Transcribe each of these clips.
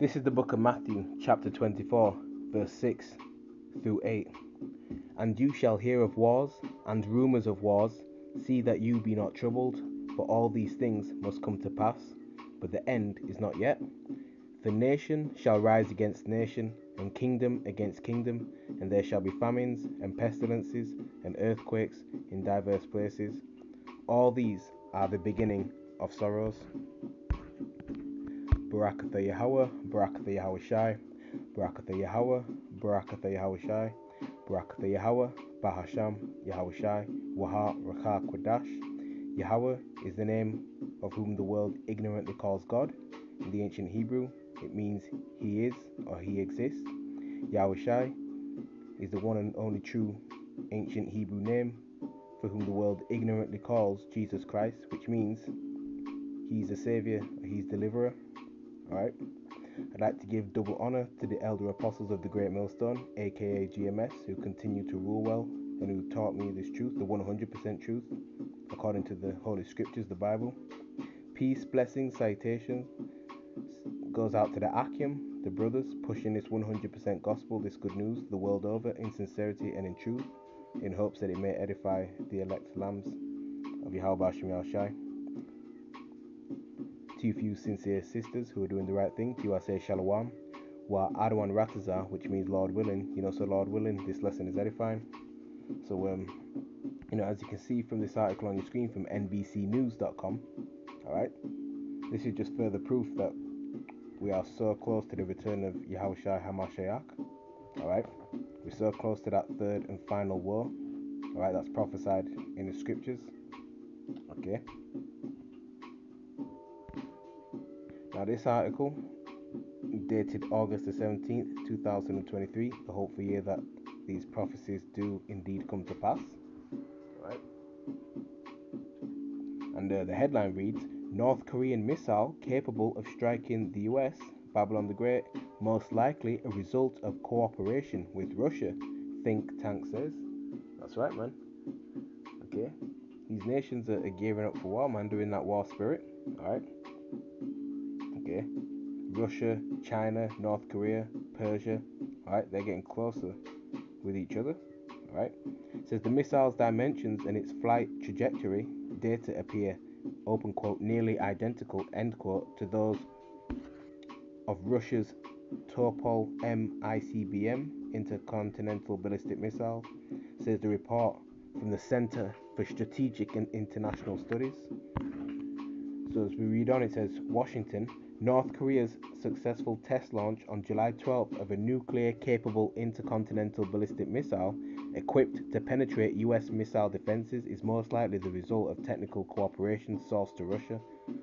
This is the book of Matthew, chapter 24, verse 6 through 8. And you shall hear of wars and rumors of wars. See that you be not troubled, for all these things must come to pass, but the end is not yet. For nation shall rise against nation, and kingdom against kingdom, and there shall be famines and pestilences and earthquakes in divers places. All these are the beginning of sorrows. Barakatha Yahweh, Barakatha Yahweh Shai, Barakatha Yahweh, Barakatha Yahweh Shai, Barakatha Yahweh, Bahasham, Yahweh Shai, Waha, Rakha, Quadash. Yahweh is the name of whom the world ignorantly calls God. In the ancient Hebrew, it means He is or He exists. Yahweh Shai is the one and only true ancient Hebrew name for whom the world ignorantly calls Jesus Christ, which means He's a Savior, He's deliverer. Alright? I'd like to give double honor to the elder apostles of the Great Millstone, aka GMS, who continue to rule well and who taught me this truth, the 100% truth, according to the Holy Scriptures, the Bible. Peace, blessings, citations goes out to the Akim, the brothers, pushing this 100% gospel, this good news, the world over, in sincerity and in truth, in hopes that it may edify the elect lambs of Yahweh Shai to you few sincere sisters who are doing the right thing. Say Shalom. Wa Adwan Rataza, which means Lord willing. You know, so Lord willing, this lesson is edifying. So, um, you know, as you can see from this article on your screen from NBCNews.com, all right, this is just further proof that we are so close to the return of Yahushua Hamashiach. All right, we're so close to that third and final war. All right, that's prophesied in the scriptures. Okay. Now, this article, dated August the 17th, 2023, the hopeful year that these prophecies do indeed come to pass. Right? And uh, the headline reads North Korean missile capable of striking the US, Babylon the Great, most likely a result of cooperation with Russia, think tank says. That's right, man. Okay. These nations are, gearing up for war, man, doing that war spirit. Alright. Russia, China, North Korea, Persia. Alright, they're getting closer with each other. Alright. It says the missile's dimensions and its flight trajectory data appear, open quote, nearly identical, end quote, to those of Russia's Topol M ICBM intercontinental ballistic missile, says the report from the Center for Strategic and International Studies. So as we read on, it says Washington North Korea's successful test launch on July 12th of a nuclear capable intercontinental ballistic missile equipped to penetrate US missile defenses is most likely the result of technical cooperation sourced to Russia,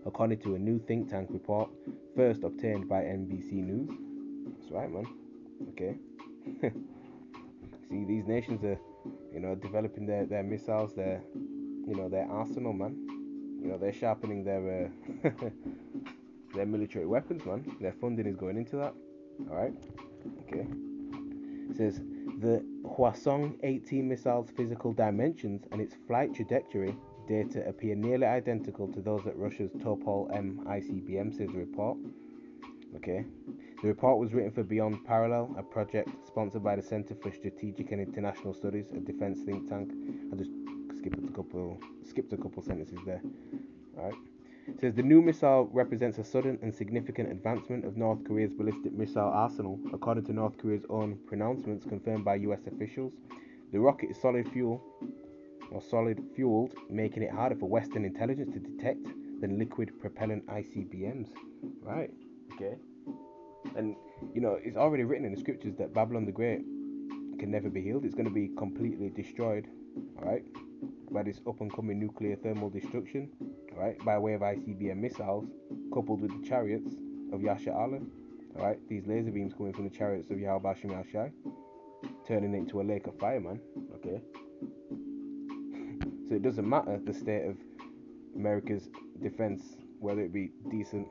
according to a new think tank report first obtained by NBC News. That's right, man. Okay. See, these nations are, you know, developing their, their missiles, their, you know, their arsenal, man. You know, they're sharpening their uh, their military weapons, man. Their funding is going into that. All right. Okay. It says the Hwasong 18 missile's physical dimensions and its flight trajectory data appear nearly identical to those at Russia's Topol M ICBM, says the report. Okay. The report was written for Beyond Parallel, a project sponsored by the Center for Strategic and International Studies, a defense think tank. I just skipped a couple skipped a couple sentences there. All right. It says the new missile represents a sudden and significant advancement of North Korea's ballistic missile arsenal, according to North Korea's own pronouncements confirmed by US officials. The rocket is solid fuel or solid fueled, making it harder for Western intelligence to detect than liquid propellant ICBMs. Right. Okay. And you know, it's already written in the scriptures that Babylon the Great can never be healed. It's going to be completely destroyed. All right. By this up and coming nuclear thermal destruction right, by way of ICBM missiles, coupled with the chariots of Yasha Allah, right, these laser beams coming from the chariots of Yahweh Bashim Al Shai, turning it into a lake of fire, man. Okay. so it doesn't matter the state of America's defense, whether it be decent,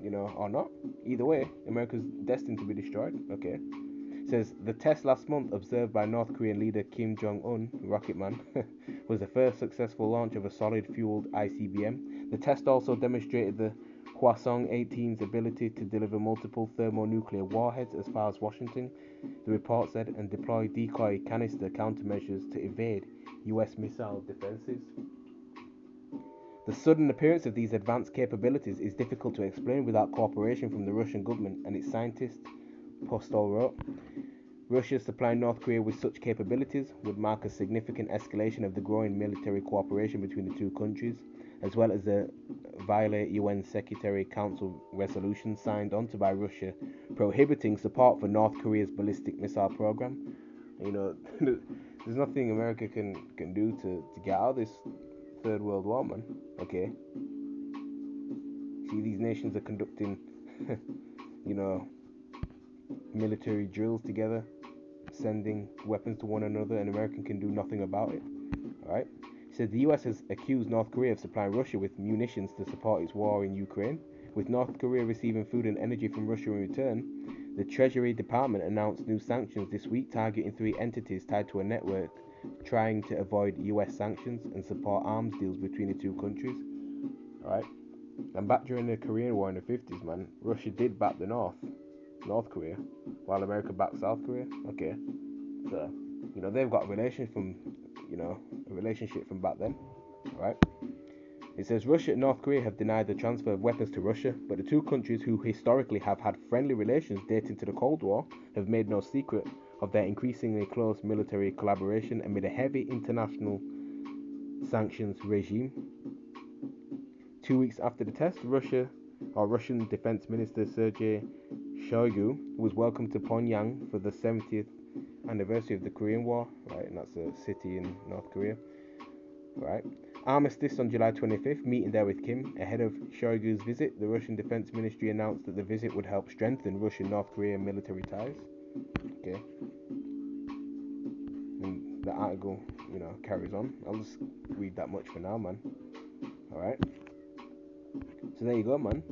you know, or not. Either way, America's destined to be destroyed. Okay says the test last month observed by North Korean leader Kim Jong Un, Rocket Man, was the first successful launch of a solid fueled ICBM. The test also demonstrated the Hwasong 18's ability to deliver multiple thermonuclear warheads as far as Washington, the report said, and deploy decoy canister countermeasures to evade US missile defenses. The sudden appearance of these advanced capabilities is difficult to explain without cooperation from the Russian government and its scientists, Postol wrote. Russia supplying North Korea with such capabilities would mark a significant escalation of the growing military cooperation between the two countries, as well as the violate UN Security Council resolution signed onto by Russia prohibiting support for North Korea's ballistic missile program. You know, there's nothing America can can do to, to get out of this third world war, man. Okay. See, these nations are conducting, you know, military drills together, sending weapons to one another, and America can do nothing about it. Alright? He said the US has accused North Korea of supplying Russia with munitions to support its war in Ukraine. With North Korea receiving food and energy from Russia in return, the Treasury Department announced new sanctions this week targeting three entities tied to a network trying to avoid US sanctions and support arms deals between the two countries. Alright? And back during the Korean War in the 50s, man, Russia did back the North, North Korea, while America backed South Korea. Okay. So, you know, they've got a relation from, you know, a relationship from back then. Right? It says Russia and North Korea have denied the transfer of weapons to Russia, but the two countries who historically have had friendly relations dating to the Cold War have made no secret of their increasingly close military collaboration amid a heavy international sanctions regime. Two weeks after the test, Russia or Russian Defense Minister Sergei Shoigu was welcomed to Pyongyang for the 70th anniversary of the Korean War, right? And that's a city in North Korea, right? Armistice on July 25th, meeting there with Kim. Ahead of Shoigu's visit, the Russian Defense Ministry announced that the visit would help strengthen Russian North Korean military ties. Okay. And the article, you know, carries on. I'll just read that much for now, man. Alright. So there you go, man.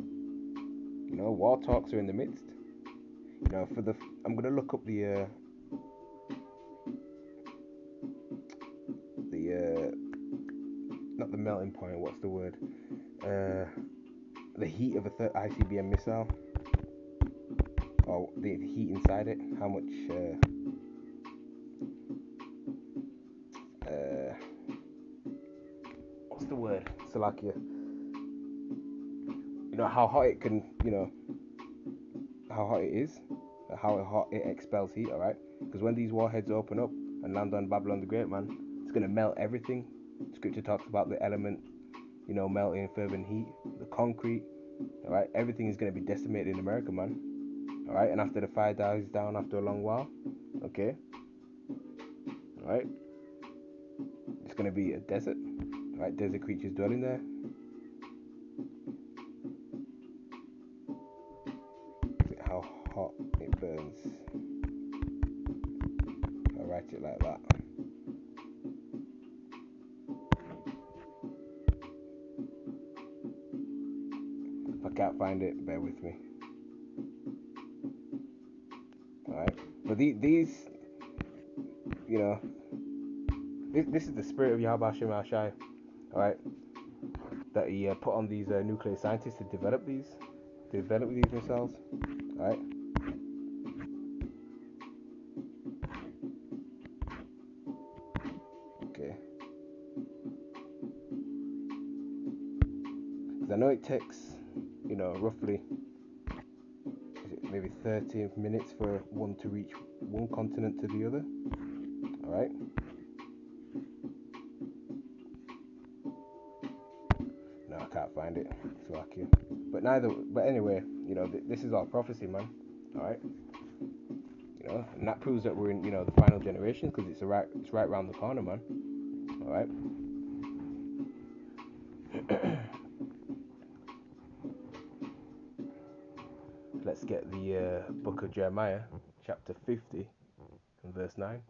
You know, war talks are in the midst. Know, for the. I'm gonna look up the. Uh, the. Uh, not the melting point, what's the word? Uh, the heat of a th- ICBM missile or the heat inside it, how much uh, uh, what's the word? Salakia. You know how hot it can, you know, how hot it is, how hot it expels heat. All right, because when these warheads open up and land on Babylon the Great, man, it's gonna melt everything. Scripture talks about the element, you know, melting fervent heat, the concrete. All right, everything is gonna be decimated in America, man. Alright, and after the fire dies down after a long while, okay, alright, it's gonna be a desert, right? Desert creatures dwelling there. Like that. If I can't find it, bear with me. Alright? But the, these, you know, this, this is the spirit of Yahweh Hashem Shai, alright? That he uh, put on these uh, nuclear scientists to develop these, to develop these missiles, alright? It takes, you know, roughly maybe 30 minutes for one to reach one continent to the other. Alright? No, I can't find it. Slovakia. But neither, but anyway, you know, th- this is all prophecy, man. Alright? You know, and that proves that we're in, you know, the final generation because it's right, it's right around the corner, man. Alright? Let's get the uh, book of Jeremiah, chapter 50, and verse 9.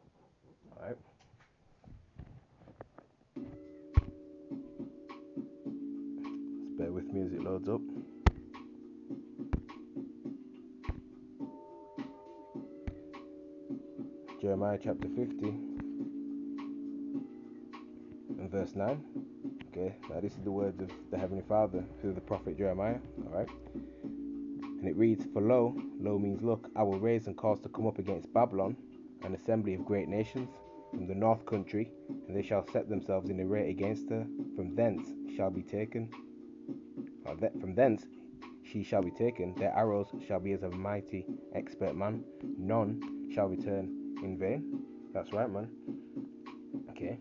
Alright. Just bear with me as it loads up. Jeremiah chapter 50 and verse 9. Okay, now this is the words of the Heavenly Father through the prophet Jeremiah. Alright. And it reads, For lo, lo means look, I will raise and cause to come up against Babylon an assembly of great nations from the north country, and they shall set themselves in array against her. From thence shall be taken, from thence she shall be taken. Their arrows shall be as a mighty expert man. None shall return in vain. That's right, man. Okay.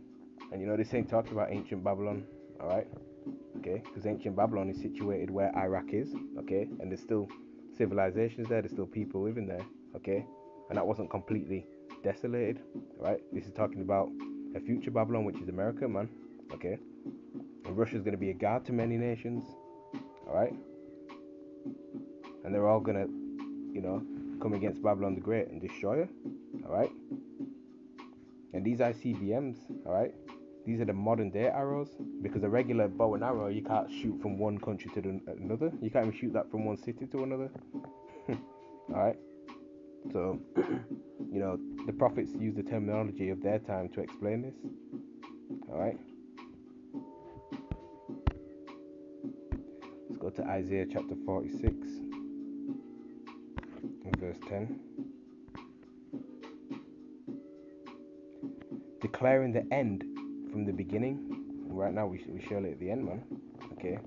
And you know this ain't talking about ancient Babylon, alright? Okay, because ancient Babylon is situated where Iraq is, okay, and there's still civilizations there, there's still people living there, okay, and that wasn't completely desolated, right? This is talking about a future Babylon, which is America, man, okay, and Russia's going to be a guard to many nations, alright, and they're all going to, you know, come against Babylon the Great and destroy her, alright, and these ICBMs, alright, these are the modern day arrows because a regular bow and arrow you can't shoot from one country to the, another. You can't even shoot that from one city to another. All right. So, you know, the prophets use the terminology of their time to explain this. All right. Let's go to Isaiah chapter 46 verse 10. Declaring the end from the beginning. Right now, we, we surely at the end, man. Okay.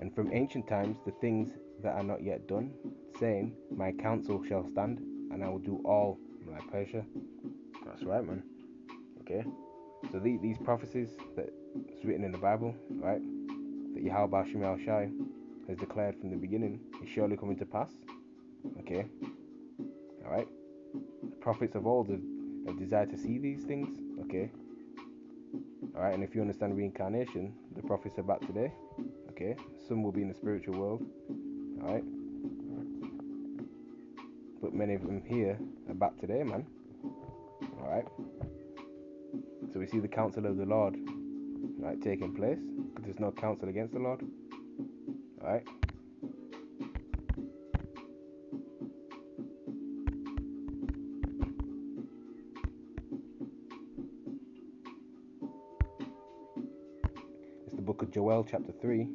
And from ancient times, the things that are not yet done, saying, My counsel shall stand, and I will do all my pleasure. That's right, man. Okay. So the, these prophecies that's written in the Bible, right, that Yahweh Shem Shai has declared from the beginning is surely coming to pass. Okay. All right. The prophets of old have, have desired to see these things. Okay. Alright, and if you understand reincarnation, the prophets are back today. Okay, some will be in the spiritual world. Alright, but many of them here are back today, man. Alright, so we see the counsel of the Lord right taking place because there's no counsel against the Lord. Alright. Book of Joel, chapter 3,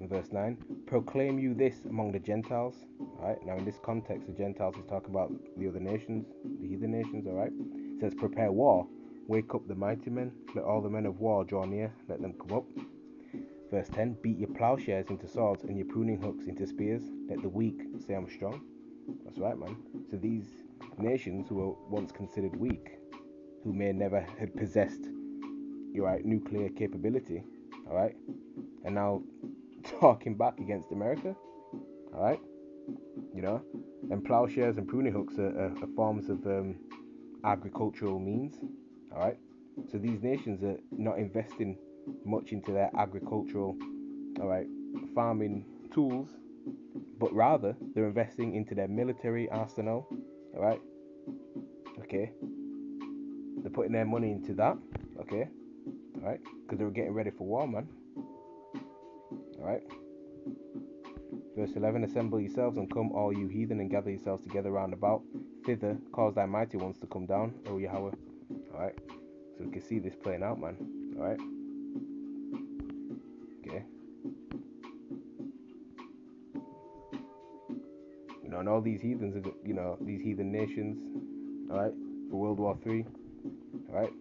and verse 9. Proclaim you this among the Gentiles. Alright, now in this context, the Gentiles is talking about the other nations, the heathen nations, alright? It says, Prepare war, wake up the mighty men, let all the men of war draw near, let them come up. Verse 10 Beat your plowshares into swords and your pruning hooks into spears, let the weak say I'm strong. That's right, man. So these nations who were once considered weak, who may never have possessed your right, nuclear capability, all right, and now talking back against America, all right, you know, and plowshares and pruning hooks are, are, are forms of um, agricultural means, all right. So these nations are not investing much into their agricultural, all right, farming tools, but rather they're investing into their military arsenal, all right. Okay, they're putting their money into that, okay right? Because they were getting ready for war, man. Alright? Verse 11 Assemble yourselves and come, all you heathen, and gather yourselves together round about. Thither cause thy mighty ones to come down, O Yahweh. Alright? So we can see this playing out, man. Alright? Okay. You know, and all these heathens, you know, these heathen nations, alright, for World War Three, alright,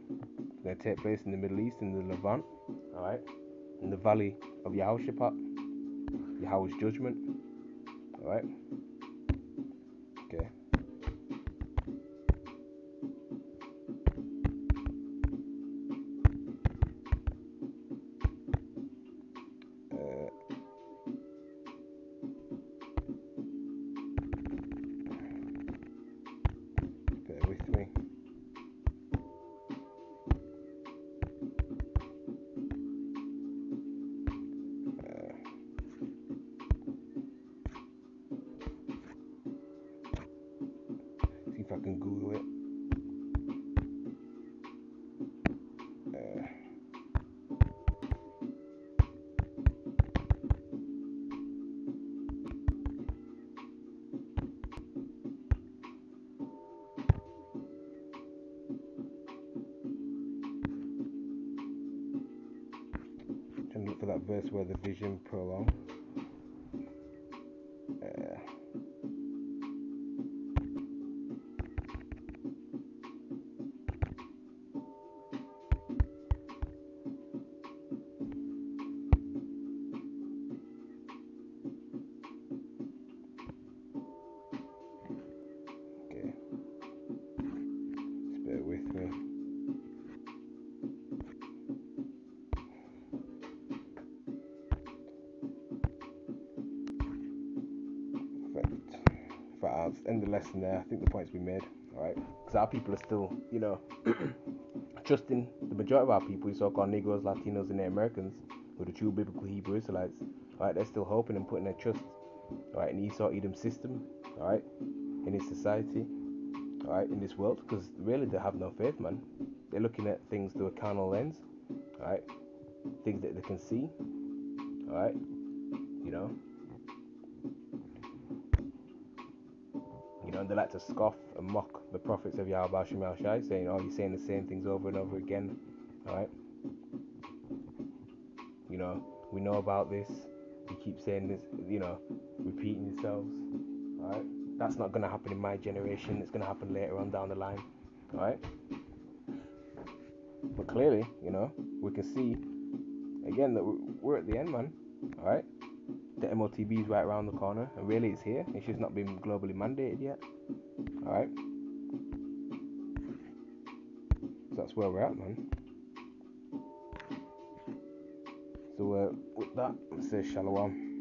going to take place in the Middle East, in the Levant, all right, in the valley of Yehoshaphat, Yahweh's judgment, all for that verse where the vision prolonged. I'll end the lesson there. I think the point's been made. Alright? Because our people are still, you know, trusting the majority of our people, so called Negroes, Latinos, and Native Americans, who are the true biblical Hebrew Israelites. Alright? They're still hoping and putting their trust, alright, in Esau Edom system, alright, in his society, alright, in this world. Because really, they have no faith, man. They're looking at things through a carnal lens, alright? Things that they can see, alright? They like to scoff and mock the prophets of Yahweh Shemal Shai, saying, Oh, you're saying the same things over and over again. Alright? You know, we know about this. You keep saying this, you know, repeating yourselves. Alright? That's not going to happen in my generation. It's going to happen later on down the line. Alright? But clearly, you know, we can see, again, that we're at the end, man. Alright? The MOTB is right around the corner, and really it's here. It's just not been globally mandated yet. All right. So that's where we're at, man. So uh, with that, let's say shalom.